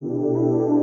Música